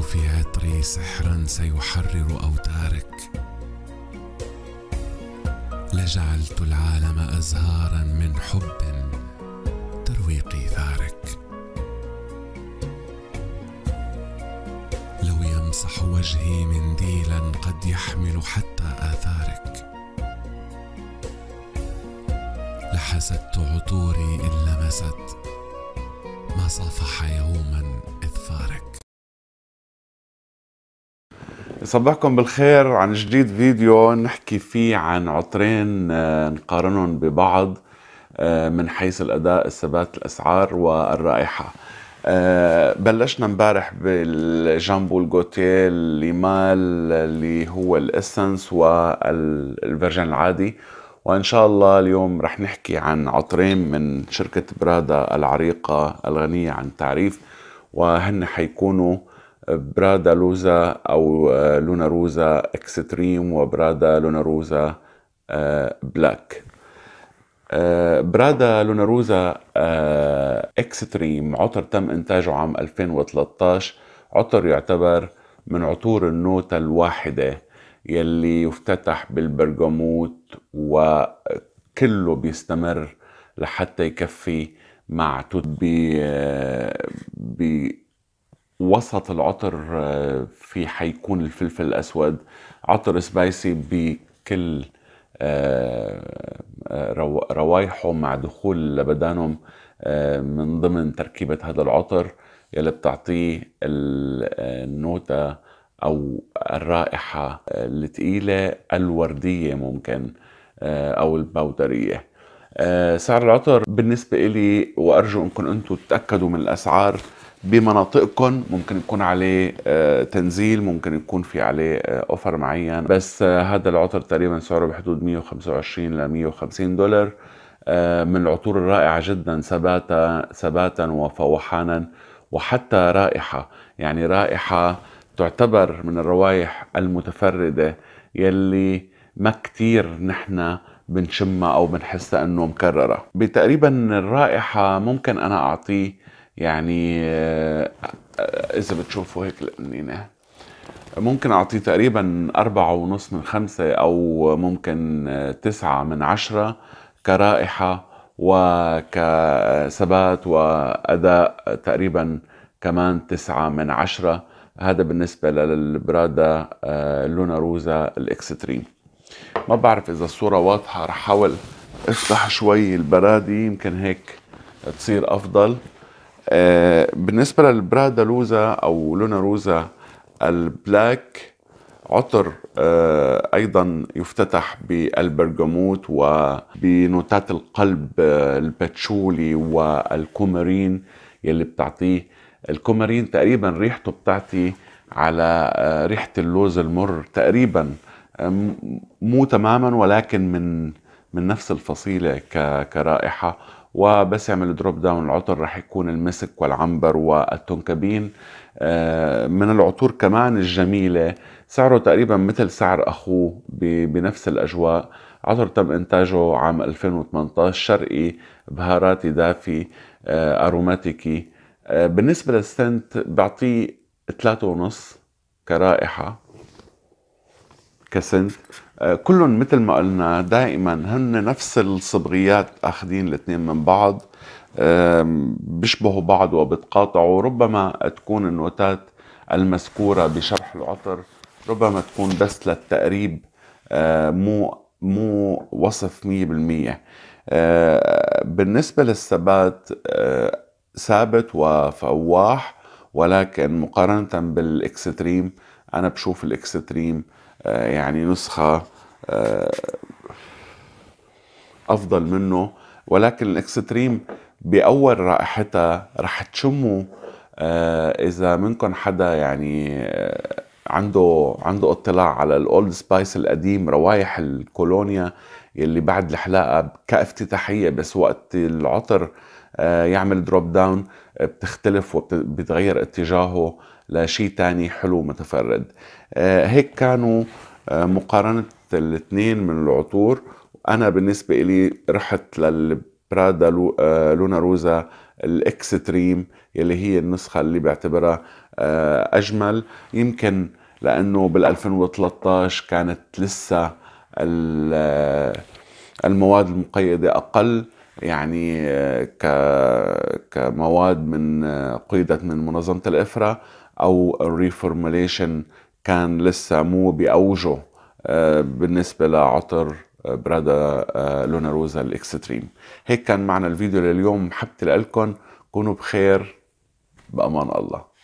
في عطري سحرا سيحرر أوتارك. لجعلت العالم ازهارا من حب تروي قيثارك لو يمسح وجهي منديلا قد يحمل حتى آثارك. لحسدت عطوري إن لمست مساكم ويومكم صبحكم بالخير. عن جديد فيديو نحكي فيه عن عطرين آه، نقارنهم ببعض آه، من حيث الأداء الثبات الأسعار والرائحة. آه، بلشنا امبارح بالجان بول جوتيه اللي مال اللي هو ال essence وال version العادي. وإن شاء الله اليوم رح نحكي عن عطرين من شركة برادا العريقة الغنية عن التعريف وهن حيكونوا برادا لوزا أو لونا روزا اكستريم وبرادا لونا روزا بلاك برادا لونا روزا اكستريم عطر تم إنتاجه عام 2013 عطر يعتبر من عطور النوتة الواحدة يلي يفتتح بالبرغموت وكله بيستمر لحتى يكفي مع توت بوسط العطر في حيكون الفلفل الأسود. عطر سبايسي بكل روايحه مع دخول اللبدانهم من ضمن تركيبة هذا العطر يلي بتعطيه النوتة أو الرائحة الثقيله الوردية ممكن آه، أو البودريه آه، سعر العطر بالنسبة إلي وأرجو أنكم أنتم تتأكدوا من الأسعار بمناطقكم ممكن يكون عليه آه، تنزيل ممكن يكون في عليه أوفر معين. بس هذا العطر تقريبا سعره بحدود 125 ل 150 دولار. من العطور الرائعة جدا ثباتا ثباتا وفوحانا وحتى رائحة. يعني رائحة تعتبر من الروائح المتفردة يلي ما كتير نحن بنشمها أو بنحسها إنه مكررة. بتقريبا الرائحة ممكن أنا أعطيه يعني آه، إذا بتشوفوا هيك القنينة ممكن اعطيه تقريبا أربعة ونص من خمسة أو ممكن تسعة من عشرة كرائحة وكثبات وأداء تقريبا كمان تسعة من عشرة. هذا بالنسبة للبرادا آه، لونا روزا الإكستريم. ما بعرف إذا الصورة واضحة رح احاول أفتح شوي البرادي يمكن هيك تصير أفضل. آه، بالنسبة للبرادا لوزا أو لونا روزا البلاك عطر آه، أيضا يفتتح بالبرغموت وبنوتات القلب الباتشولي والكومارين يلي بتعطيه. الكومارين تقريبا ريحته بتعطي على آه، ريحة اللوز المر تقريبا مو تماما ولكن من من نفس الفصيلة كرائحة. وبس يعمل drop down. العطر رح يكون المسك والعنبر وال tonka bean. آه، من العطور كمان الجميلة. سعره تقريبا مثل سعر أخوه بنفس الأجواء. عطر تم إنتاجه عام 2018 شرقي بهاراتي دافي آه، أروماتيكي. آه، بالنسبة للستنت بعطيه ثلاثة ونص كرائحة كسنت. كلهم مثل ما قلنا دائما هن نفس الصبغيات آخذين الاثنين من بعض بيشبهوا بعض وبتقاطعوا. ربما تكون النوتات المذكورة بشرح العطر ربما تكون بس للتقريب آه، مو مو وصف مية بالمية. بالنسبة للثبات ثابت وفواح ولكن مقارنة بالإكستريم أنا بشوف الإكستريم آه، يعني نسخة آه، أفضل منه. ولكن الإكستريم بأول رائحتها رح تشموا آه، إذا منكم حدا يعني عنده عنده اطلاع على الأولد سبايس القديم روايح الكولونيا يلي بعد الحلاقه كافتتاحية بس وقت العطر آه، يعمل drop down بتختلف وبتغير اتجاهه لشيء تاني حلو متفرد. آه، هيك كانوا آه، مقارنة الاثنين من العطور. أنا بالنسبة لي رحت للبرادا لونا روزا الإكستريم يلي هي النسخة اللي بعتبرها آه، أجمل. يمكن لأنه بال 2013 كانت لسه المواد المقيدة أقل. يعني آه، كمواد من آه، قيدت من منظمة الإفرا أو ال reformulation كان لسه مو بأوجه بالنسبة لعطر برادا لونا روزا الإكستريم. هيك كان معنا الفيديو لليوم. محبتي لكم كونوا بخير بأمان الله.